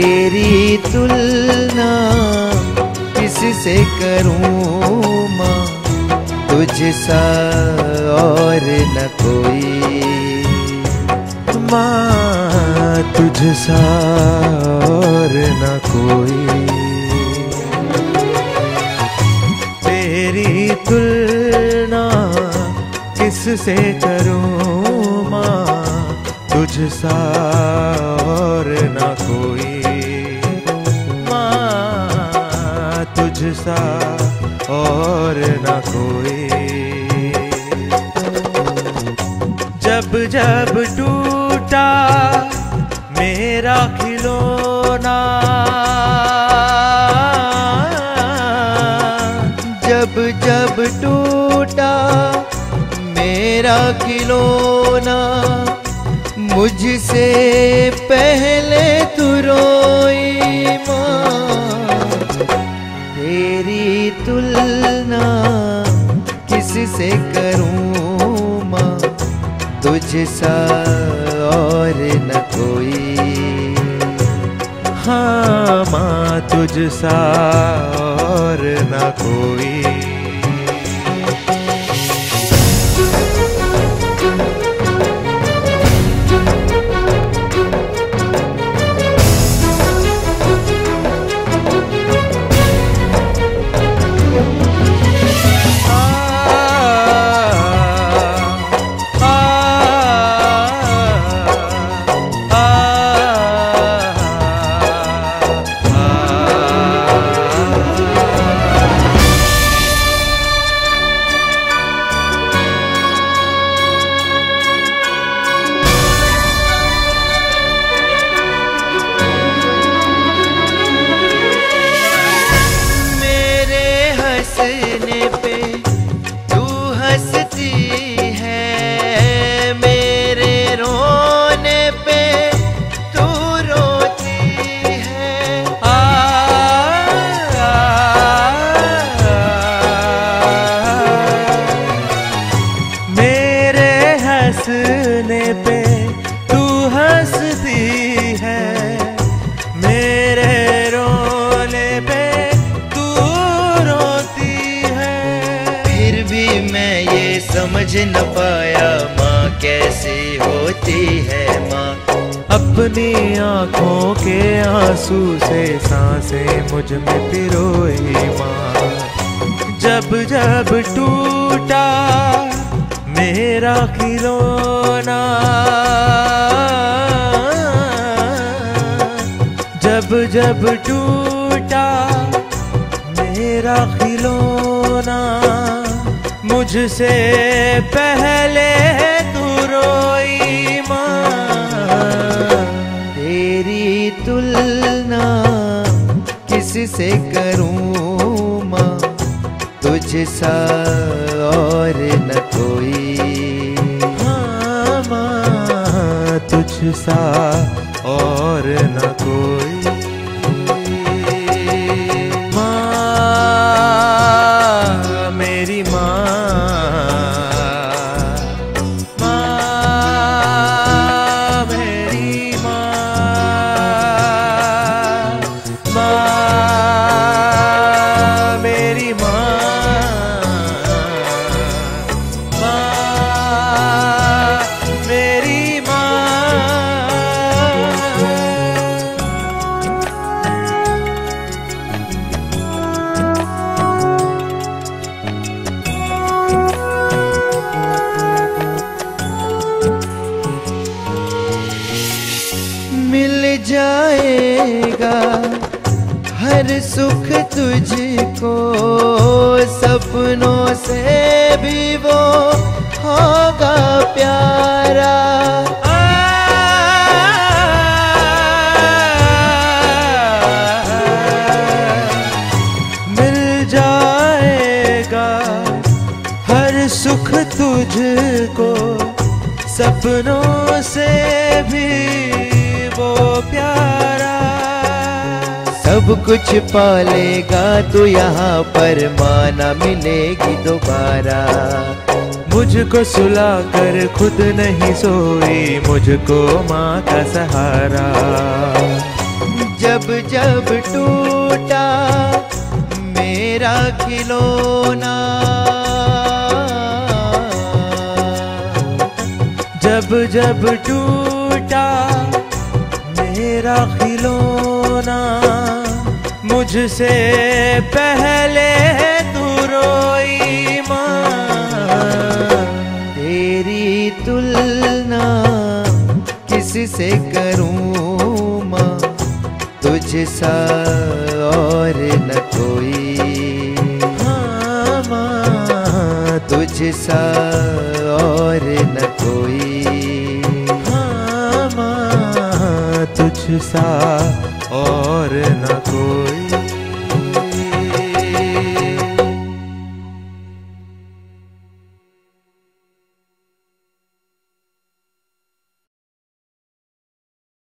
तेरी तुलना किससे करूँ माँ? तुझसा और न कोई। माँ, तुझसा और न कोई। तेरी तुलना किससे करूँ माँ? तुझसा और न तुझसा और न कोई। जब जब टूटा मेरा खिलौना, जब जब टूटा मेरा खिलौना, मुझसे पहले तू रोई। तुलना किससे करूँ माँ? तुझसा और न कोई। हाँ माँ तुझसा और न कोई। समझ न पाया माँ कैसे होती है माँ। अपनी आँखों के आँसू से साँसें मुझमें पिरोई माँ। जब जब टूटा मेरा खिलौना। जब जब टूटा मेरा खिलौना। मुझसे पहले तू रोई माँ। तेरी तुलना किससे करूँ माँ? तुझसा और न कोई। हाँ माँ, तुझसा और न कोई। मेरी माँ। हर सुख तुझको, सपनों से भी वो होगा प्यारा। मिल जाएगा तुझको, सपनों से भी वो प्यारा। कुछ पालेगा तो यहाँ पर माना मिलेगी दोबारा। मुझको सुला कर खुद नहीं सोई मुझको माँ का सहारा। जब जब टूटा मेरा खिलौना, जब जब टूटा मेरा खिलौना। मुझसे पहले तू रोई माँ। तेरी तुलना किससे करूँ माँ? तुझसा और न कोई। हाँ माँ, तुझसा और न कोई। हाँ माँ तुझ सा और न कोई